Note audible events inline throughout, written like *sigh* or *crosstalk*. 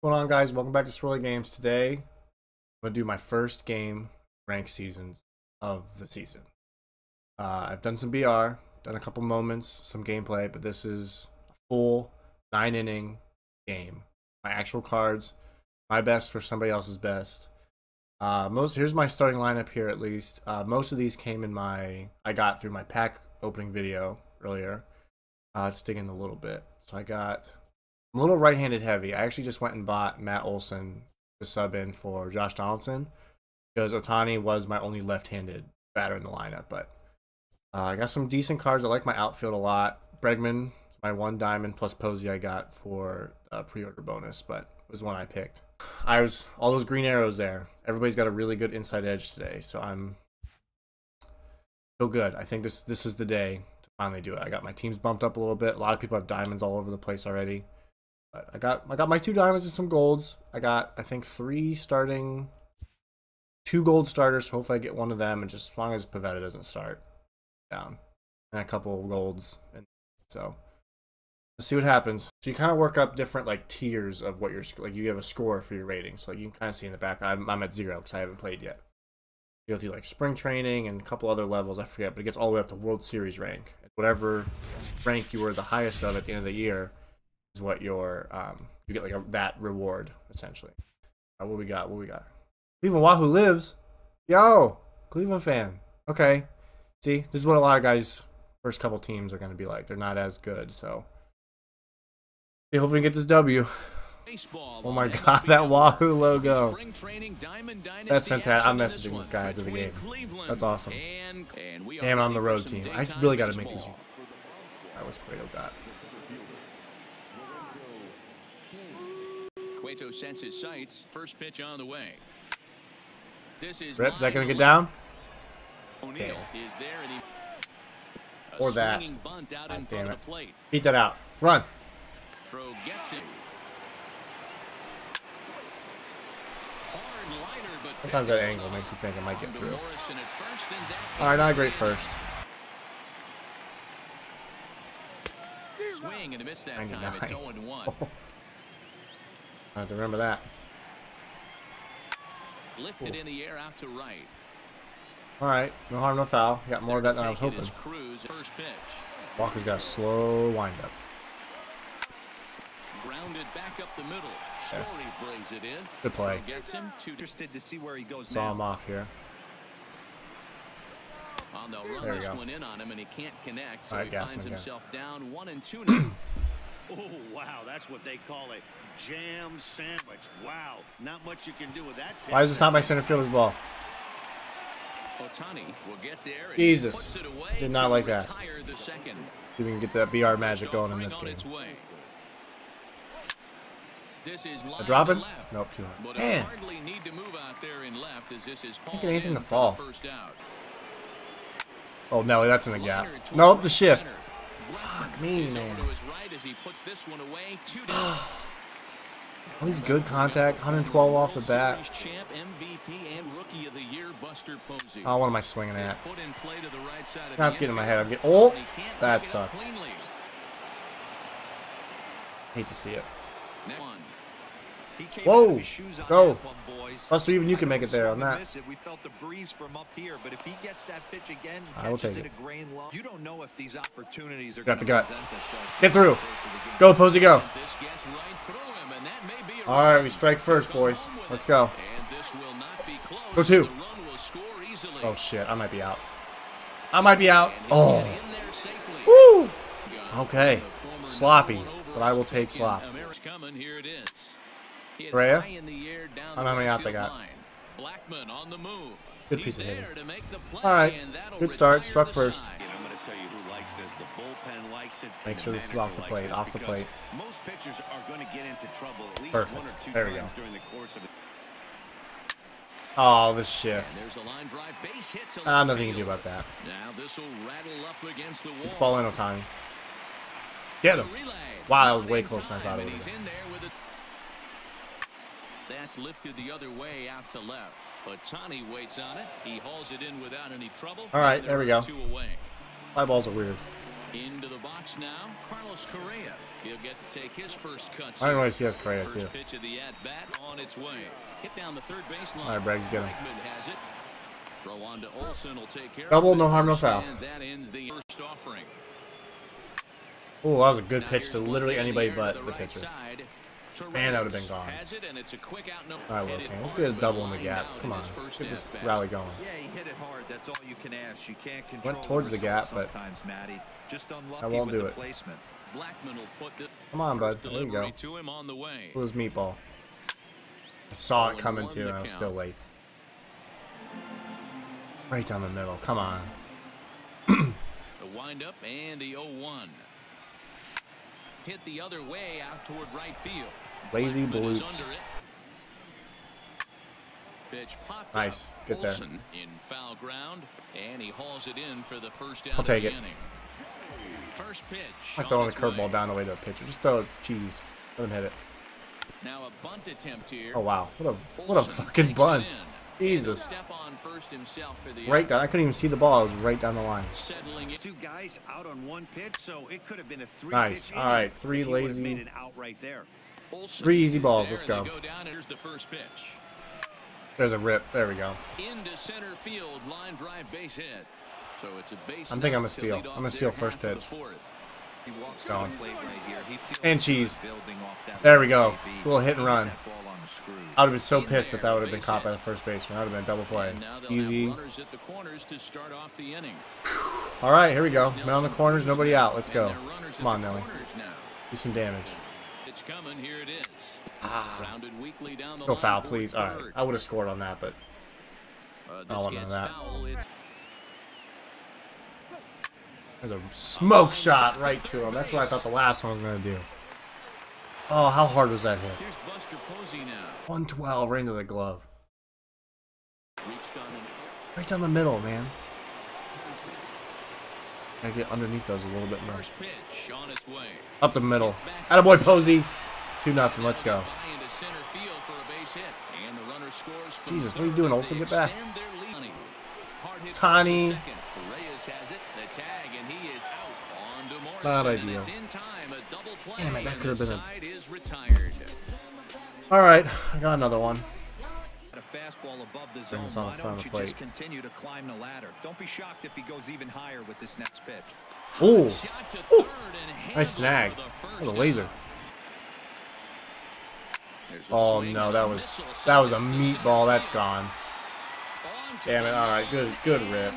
Going on guys? Welcome back to Swirly Games. Today, I'm to do my first game rank seasons of the season. Uh, I've done some BR, done a couple moments, some gameplay, but this is a full nine inning game. My actual cards, my best for somebody else's best. Uh, most here's my starting lineup here at least. Uh, most of these came in my I got through my pack opening video earlier. Uh, let's dig in a little bit. So I got I'm a little right-handed heavy. I actually just went and bought Matt Olson to sub in for Josh Donaldson because Ohtani was my only left-handed batter in the lineup. But uh, I got some decent cards. I like my outfield a lot. Bregman, my one diamond plus Posey I got for a pre-order bonus, but it was one I picked. I was all those green arrows there. Everybody's got a really good inside edge today, so I'm feel good. I think this this is the day to finally do it. I got my teams bumped up a little bit. A lot of people have diamonds all over the place already. But I got I got my two diamonds and some golds. I got I think three starting, two gold starters. So hopefully I get one of them, and just as long as Pivetta doesn't start down, and a couple of golds, and so let's see what happens. So you kind of work up different like tiers of what your like you have a score for your rating. So you can kind of see in the back. I'm I'm at zero because I haven't played yet. You go through like spring training and a couple other levels. I forget, but it gets all the way up to World Series rank. Whatever rank you were the highest of at the end of the year is what your um you get like a, that reward essentially. All right, what we got? What we got? Cleveland Wahoo lives. Yo, Cleveland fan. Okay. See, this is what a lot of guys first couple teams are going to be like. They're not as good, so see, hopefully we get this W. Oh my god, that Wahoo logo. That's fantastic. I'm messaging this guy after the game. That's awesome. And on the road team. I really got to make these. That was Cueto got. Cueto sets his sights. First pitch on the way. This is Rip, is that going to get down? O'Neill is there and he Or that. bunt out God damn it. plate. Beat that out. Run. Throw gets it. Hard liner, but Sometimes that angle makes you think I might get through. Morrison at first, and that All right, not a great first. swing and a miss that time. 99. It's 0 and 1. *laughs* I have to remember that. Lifted in the air out to right. All right, no harm, no foul. Got more of that than I was hoping. is first pitch. Walker's got a slow windup. Grounded back up the middle. Story brings it in. Good play. Gets him to interested to see where he goes Saw now. him off here. On the run There you this go. one in on him, and he can't connect, so All right, he finds him again. himself down one and two now. *clears throat* Oh, wow, that's what they call a jam sandwich. Wow, not much you can do with that. Why is this not my center fielder's ball? Ohtani will get there. Jesus. puts it away Did not like that. retire The second. See if we can get that BR magic going in this game. its way. This is A line dropping? to left. Nope, too hard. Man, hardly need to move out there in left as this is get anything to fall. the First out. oh no, that's in the gap. Liner toward Nope, the shift. Fuck me, man. *sighs* to his right as he puts this one away. Two down. Oh, he's good contact. 112 off the bat. Champ, MVP, and Rookie of the Year, Buster Posey. Oh, what am I swinging at? put in play to the right side of That's getting in my head. I'm getting. Oh, and he can't that pick it up sucks. Hate to see it. Next one. He came Whoa, out of his shoes go. boys. Buster, even you can make it there on that. it. We felt the breeze from up here, but if he gets that pitch again, I will take it it. a grain low. You don't know if these opportunities are Got the to gut. themselves. Get through. through the course of the game. Go, Posey, go. This gets right through him, and that may be a All right, we strike first, boys. Go home with Let's go. And this will not be close. Go two. The run will score easily. Oh shit, I might be out. I might be out. Oh. get in there safely. Woo. Okay. Sloppy, but I will overall take pick slop. In America's coming. Here it is. Hit Correa? high in the air down I don't know how many outs I got. Blackmon on the move. Good He's piece of hitting. to make the play, All right, good start. Struck first. side. And I'm going to tell you who likes this. The bullpen likes it. Make sure this is off the plate, off the plate. Most pitchers are going to get into trouble at least Perfect. one or two There we go. during the course of it. Oh, this shift. There's a line drive base hit to Ah, left nothing you can do about that. Now this will rattle up against the wall. Let's ball in, Ohtani. Get him. Relay. Wow, that was way in closer than I thought it and would he's in there with it. That's lifted the other way out to left. But Tani waits on it. He hauls it in without any trouble. All right, there we go. Fly balls are weird. Into the box now, Carlos Correa. He'll get to take his first cut. I didn't realize he has Correa First too. pitch of the at bat on its way. Hit down the third baseline. All right, Braggs, get him. Has it. Throw on to Olson will take care Double, no harm, no foul. That ends the first offering. Oh, that was a good Now pitch to literally anybody but the the right pitcher. side. Man, I would have been gone. has it, and it's a quick out no- All right, hit Will it let's hard, get a double in the gap. Come on, get this rally going. Yeah, he hit it hard. That's all you can ask. You can't control towards the gap, but sometimes, Matty. Just unlucky I won't do it. placement. Blackmon will put the Come on, bud. first There you go. to him on the way. It was meatball. I saw it coming too, to and I was still late. Right down the middle. Come on. The windup and the 0-1. Hit the other way out toward right field. Lazy Blackmon is bloops. under it. Pitch popped Nice. Get there. In foul ground, and he hauls it in for the first out I'll take it. First pitch. I'm on throwing a its curveball down the way to the pitcher. Just throw a cheese. Let him hit it. Now a bunt attempt here. Oh wow. What a what a fucking takes bunt. Jesus. Step on first himself for the Right down. I couldn't even see the ball. It was right down the line. Two guys out on one pitch, so it could have been a three. Nice. All right, inning three if he would've lazy- Made an out right there. Olson Three easy balls, let's go. go down, and here's the first pitch. There's a rip. There we go. Into center field, line drive base hit. So it's a base. I'm thinking I'm knock a to steal. I'm gonna steal first half of the pitch. He walks Going. right here. He And cheese. building off that There we go. AB. Little hit and run. That ball on the screws. I would have been so pissed if that would have been caught by the first baseman. That would have been double play. Now they'll Easy. runners at the corners to start off the inning. All right, here we go. Man on the corners, nobody out. Let's go. Come on, Nelly. Do some damage. Coming. Here it is. Rounded weakly down the Go foul, please. All right. I would have scored on that, but Uh, this I want of that. foul. There's a smoke shot right to him. That's what I thought the last one was going to do. Oh, how hard was that hit? Here's Buster Posey now. 112 right into the glove. On Right down the middle, man. I get underneath those a little bit more. first pitch on its way. Up the middle. Attaboy Posey. 2 nothing. Let's go. Fly into center field for a base hit. And the runner scores from Jesus, what are you doing, Olson? Get back. extend their lead. Tani. from second. Reyes has it. The tag, and he is out on to Morrison. Not ideal. it's in time. A double play. Damn it, that could have been a- side is retired. All right, I got another one. Fastball above the zone. Why don't you plate. just continue to climb the ladder? Don't be shocked if he goes even higher with this next pitch. Ooh, Shot to third and nice snag. handled for the oh, That was a laser. out. There's a Oh no, that was that was a meatball. That's gone. Damn it. All right, good good rip.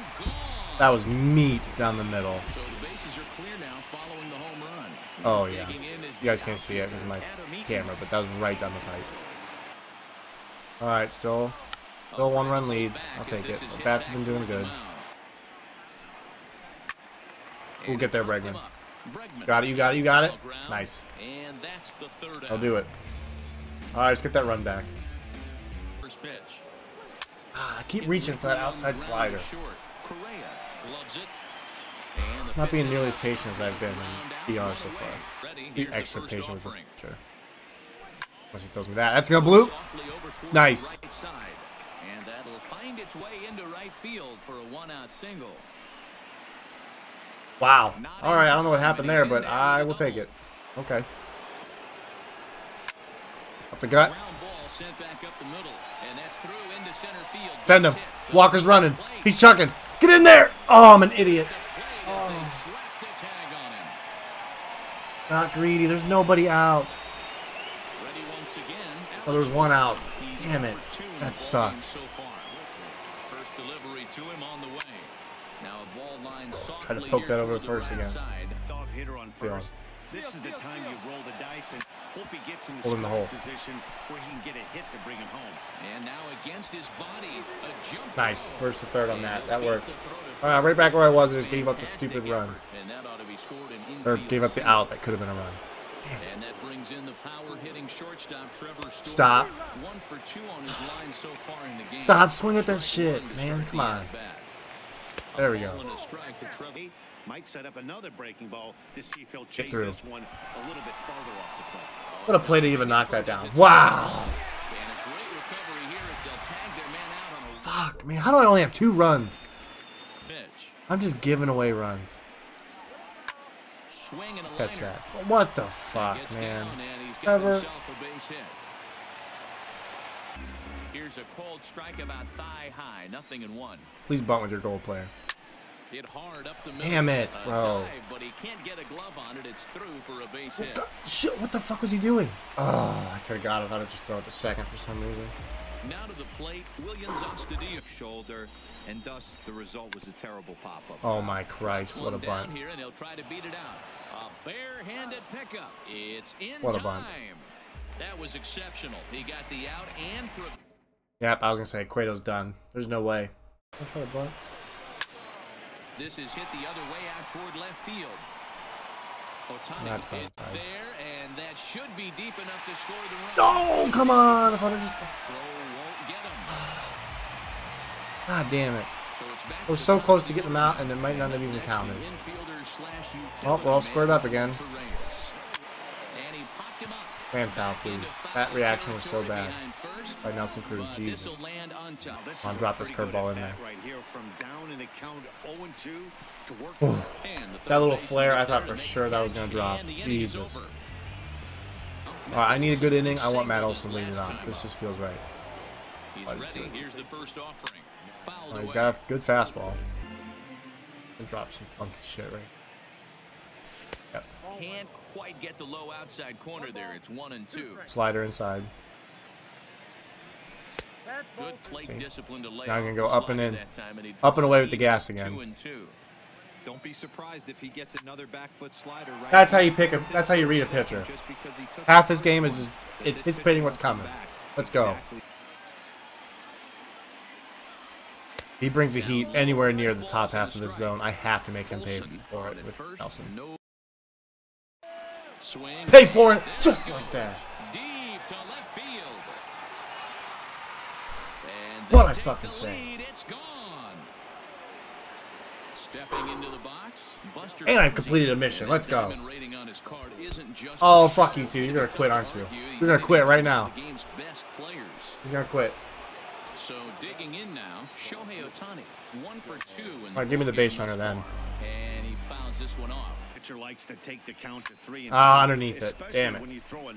That was meat down the middle. So the bases are clear now following the home run. Oh yeah. Digging in is You guys can't see it because of my camera, but that was right down the pipe. All right, still still one run lead. I'll take it. The bats have been doing good. We'll get there, he Bregman. him up. Bregman Got it, you got it, you got it. Nice. And that's the third I'll do it. All right, let's get that run back. First pitch. Ah, I keep reaching for that outside slider. Short. Correa loves it. And the Not being nearly as patient as I've been in so far. Be extra patient with this pitcher. Unless he throws me that. That's gonna bloop. Softly over towards Nice. the right side. And that'll find its way into right field for a one-out single. Wow. All right, I don't know what happened there, but I will take it. Okay. Up the gut. Ground ball sent back up the middle, and that's through into center field. Send him. Walker's running. He's chucking. Get in there. Oh, I'm an idiot. Play as they oh. slap the tag on him. Not greedy. There's nobody out. Oh, there's one out. Damn it. That sucks. Try to poke that over first again. This is the time you roll the dice and hope he gets in the the hole. position where he can get a hit to bring him home. And now against his body, a jump. Nice. First to third on that. That worked. All right, right back where I was. I just gave up the stupid run. And Or gave up the out. That could have been a run. And that brings in the power hitting shortstop Trevor Story. Stop. One for two on his line so far in the game. Stop swinging at that shit, man. Come on. There we go. strike to Trevor. Might set up another breaking ball to see if he'll chase this one a little bit farther off the plate. What a play to even knock that down. Wow. And a great recovery here as they'll tag their man out on a Fuck, man. How do I only have two runs? pitch. I'm just giving away runs. Swing and a Catch that. What the fuck, man? Ever. himself a base hit. Here's a cold strike about thigh high, nothing in one. Please bunt with your goal player. Hit hard up the middle. Damn it, bro. but he can't get a glove on it. It's through for a base hit. Shit, what the fuck was he doing? Oh, I could have got it. I thought I'd just throw it to second for some reason. Now to the plate, Willians Astudillo. Shoulder, and thus the result was a terrible pop-up. Oh my Christ, what a bunt. here, and he'll try to beat it out. A barehanded pickup. It's in What a time. bunt. That was exceptional. He got the out and for Yep, I was gonna say Cueto's done. There's no way. I'll try to bunt. This is hit the other way out toward left field. Ohtani That's bad there, and that should be deep enough to score the run. Oh, come on! If I'd just. Throw won't get him. *sighs* God damn it. So I was so close to getting them out, and it might not have even Next, counted. Oh, we're all squared up again. Torreyes. And he popped him up. Fan foul, please. That reaction was so bad. By Nelson Cruz, Jesus. this'll land untouched. This I'll drop this curveball in there. Right here from down in the count 0-2 to work. And the That little flare, I thought for sure that was drop. the inning is Jesus. All right, I need a good inning. I want Matt Olson leading last off. This just feels right. He's I ready. Here's the first offering. Oh, he's got a good fastball. And drop some funky shit right. Yep. Can't quite get the low outside corner there. It's one and two. Slider inside. Good plate See? discipline to lay Now I'm gonna go up and in. time, and Up and away with the dropped gas two again. and two. Don't be surprised if he gets another back foot slider right That's how you pick a- that's how you read a pitcher. Just because he took Half it this game is just- it's anticipating what's coming. Let's go. He brings the heat anywhere near the top half of this zone. I have to make him pay for it with Nelson. Pay for it, just like that. Deep to left field. And What I fucking say. lead. It's gone. Stepping into the box, And I completed a mission. Let's go. diamond rating on his card isn't just Oh, fuck you two. You're gonna quit, aren't you? You're gonna quit right now. of The game's best players. He's gonna quit. So digging in now, Shohei Ohtani, one for two. All right, give me the base runner then. And he fouls this one off. Pitcher likes to take the count to three. And Ah, underneath it. Damn it. When you throw a All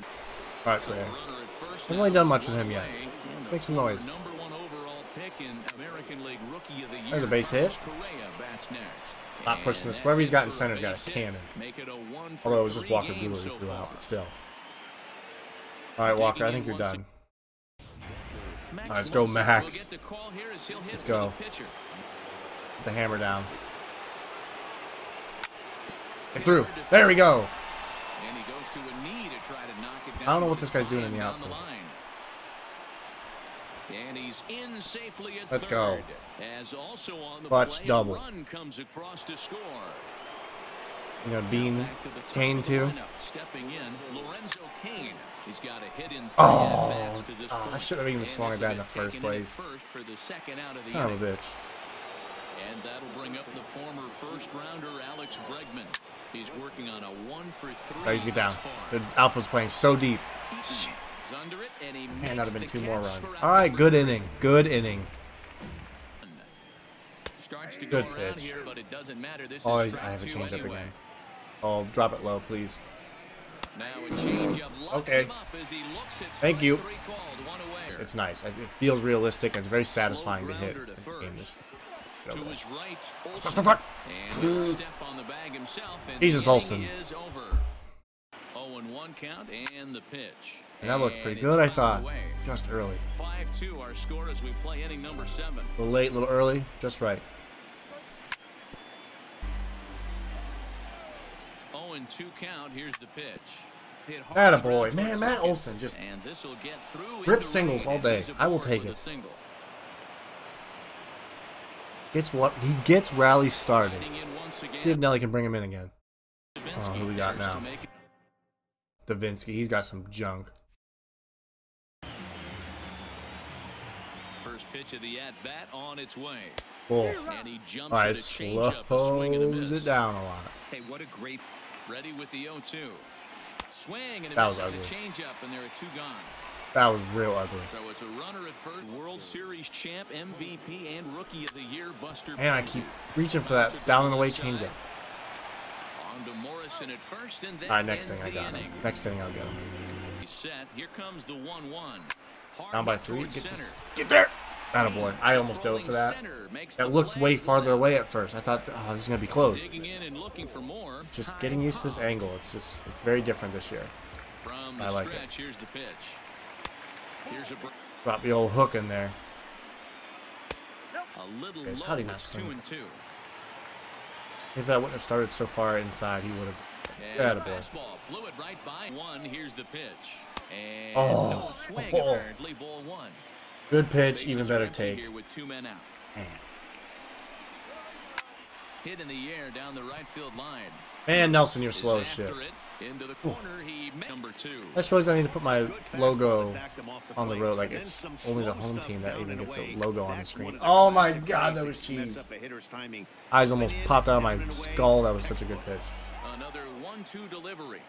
right, So clear. runner at first Haven't really done much with him yet. away, and the Make some noise. Number one overall pick in American League Rookie of the Year. There's a base hit. Carlos Correa bats next. Not pushing this. Wherever he's got in center's got a cannon. Make it a one Although it was just Walker games Buehler who far. out, but still. All right, Walker, I think you're done. All right, let's go, Max. get the call here as he'll hit Let's go. Put the hammer down. Get through. There we go. And he goes to a knee to try to knock it down. I don't know what this guy's doing in the outfield. And he's in safely at Let's go. As also on the Clutch play, double. run comes across to score. You know, Bean, to Cain too. Stepping in, Lorenzo Cain. He's got a hit in Oh, at-bats to this ah, I should have even swung at that in the first taken in at place. First for the second out of the Son of a bitch. And that'll bring up the former first rounder Alex Bregman. He's working on a one for three. All right, he's get down. The Alpha's playing so deep. He's under it, and Man, that'd have been two more runs. All right, good inning. Good inning. Good pitch. here, but it doesn't matter. This Oh, is he's- strike I have a change up again. Oh, drop it low, please. Now a changeup locks Okay. him up as he looks at Thank you. three called, one away. It's, nice. It feels realistic, and it's very satisfying to hit. To in the game. first. Get To over his right, Fuck, Olson. fuck. And step on the bag himself. And Jesus Olson. is over. 0-1 count and the pitch. And that looked pretty And good, I thought. away. Just early. 5-2 our score as we play inning number seven. A little late, a little early, just right. 0-2 count. Here's the pitch. Hit hard Attaboy. Man, Matt. Olson just And rip singles all day. I will take it. single. Gets what he gets rallies started. Batting in once again. See if Nelly can bring him in again. Oh, who we got now? Devenski, he's got some junk. First pitch of the at bat on its way. Oh. And he jumps All right, a changeup, swing and a slows it down a lot. Hey, what a great Ready with the 0-2. Swing and a That was ugly. changeup, and there are two gone. That was real ugly. So it's a runner at first. World Series champ, MVP, and Rookie of the Year, Buster. And I keep reaching for that down and away changeup. On to Morrison at first, and that All right, next thing I got him. Next thing I'll get him. Set. Here comes the 1-1. Hard Down by three. Get this. Get there. Attaboy. I almost dove for that. Controlling center makes That looked way farther away at first. I thought, oh, this is gonna be close. Digging in and looking for more. Just getting used to this angle. It's just, it's very different this year. I like it. here's the pitch. Here's a, Drop the old hook in there. a little Bitch, low. how'd he not swing two and two. If that wouldn't have started so far inside, he would have. And Attaboy. fastball flew it right by one. Here's the pitch. And Oh. no swing Oh. *laughs* apparently. Ball one. Good pitch, even better take. Here with two men out. Man. Hit in the air down the right field line. Man, Nelson, you're slow as shit. it. Into the corner. He number two. I suppose I need to put my logo that backed him off on the road. Like it's only the home team that even gets the logo on the screen. the Oh my god, that was cheese. up a hitter's timing. Eyes almost popped out of my down and away. skull. That was such a good pitch. Another one-two delivery.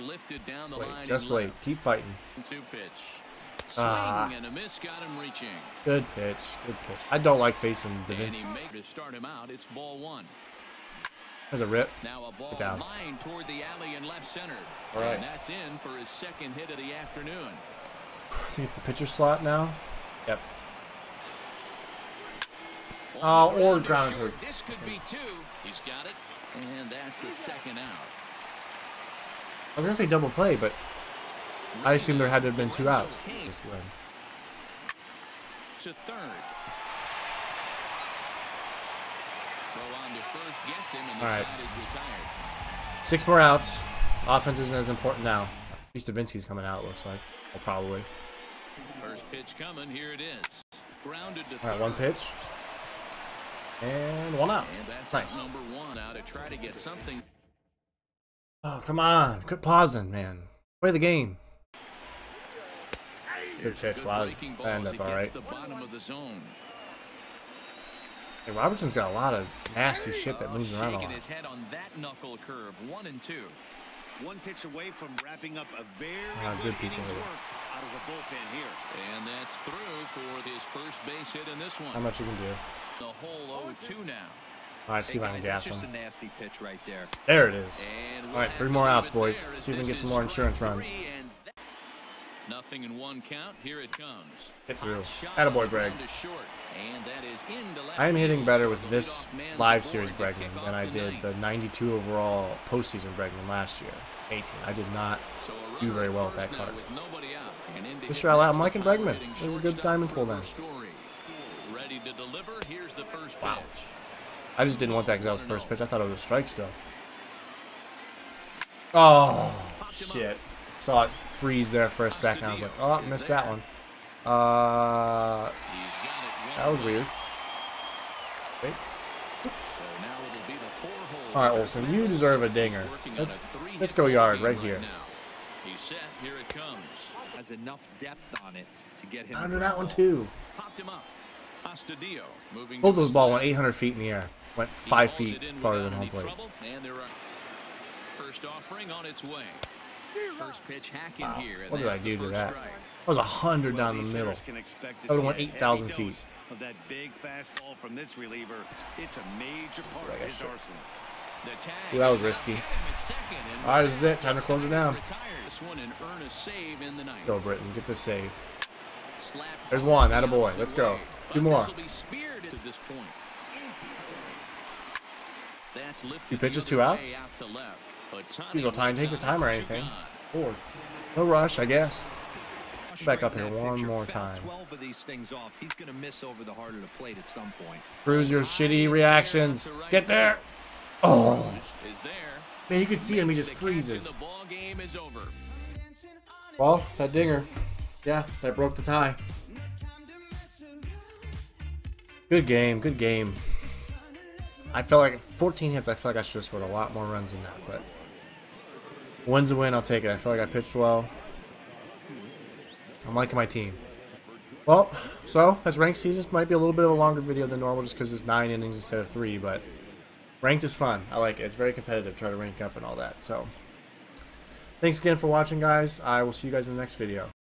Lifted down Just the wait, line. just wait. Keep fighting. Two pitch. Ah. and a miss got him reaching. Good pitch. Good pitch. I don't like facing And he made to start him out. It's ball one. There's a rip. Now a ball down. line toward the alley and left center. All right. And that's in for his second hit of the afternoon. I think it's the pitcher slot now. Yep. Oh, or ground short. This could be two. He's got it. And that's the second out. I was gonna say double play, but I assume there had to have been two outs. To third. Throw on to first gets him and the All right. side is retired. Six more outs. Offense isn't as important now. At least Devenski's coming out. Looks like. Well, probably. First pitch coming. Here it is. Grounded to All right, one pitch. And one out. And that's Nice. number one now to try to get something. Oh, come on. Quit pausing, man. Play the game. Good pitch. Wow, that up all right. The bottom of the zone. Hey, Robertson's got a lot of nasty shit that moves around a lot. his head on that knuckle curve. One and two. One pitch away from wrapping up a very Ah, good good piece of work. work out of the bullpen here. And that's through for his first base hit in this one. How much you can do? The whole 0-2 now. All right, see if I can guys, gas that's just him. a nasty pitch right there. There it is. And All we'll right, have three more outs, boys. See if we can get some more insurance runs. Three, and that- Nothing in one count. Here it comes. Hit through. Hot shot Attaboy, on the Briggs. ground to short, and that is into left I am hitting better with this live series to Bregman than I did the 92 overall postseason Bregman last year. 18. I did not. Do very well with that card. with nobody out, and This year, I'm next, the liking power Bregman. hitting This is a good shortstop, diamond pull Trevor then. Story. Ready to deliver. Here's the first Wow. I just didn't want that because that was first pitch. I oh. thought it was a strike still. Oh, shit. Saw it freeze there for a second. I was like, oh, missed that one. Uh, that was weird. All right, Olson, you deserve a dinger. Let's let's go yard right here. Here it comes. Has enough depth on it to get him Under that one too. Popped him up. Astudillo moving. Ball went 800 feet in the air. Went five feet farther than home plate. First offering on its way. First pitch hacking Wow. here. What did I do to that? strike. That was a hundred Well, down the middle. That would've went 8,000 feet. Of that big fastball from this reliever, it's a major part of his arsenal. Ooh, that was risky. out. Hit him at second, and All right, this is it. Time to close it down. Retires. This one an earnest save in the ninth. Go, Britton. Get the save. There's one. the Attaboy. opposite Let's go. Two more. this'll be speared at this point. That's lifted Two pitches, two outs? Way out to Use your time. Take your time or anything. Forward. No rush, I guess. Back up here one more time. 12 of these things off. He's going to miss over the heart of the plate at some point. Cruz your shitty reactions. Get there. Oh, man, you can see him. He just The catch and freezes. The ball game is over. Well, that dinger. Yeah, that broke the tie. Good game. Good game. I felt like 14 hits. I feel like I should have scored a lot more runs than that, but win's a win. I'll take it. I feel like I pitched well. I'm liking my team. Well, so that's ranked seasons. Might be a little bit of a longer video than normal just because it's nine innings instead of three, but ranked is fun. I like it. It's very competitive. Try to rank up and all that. So, thanks again for watching, guys. I will see you guys in the next video.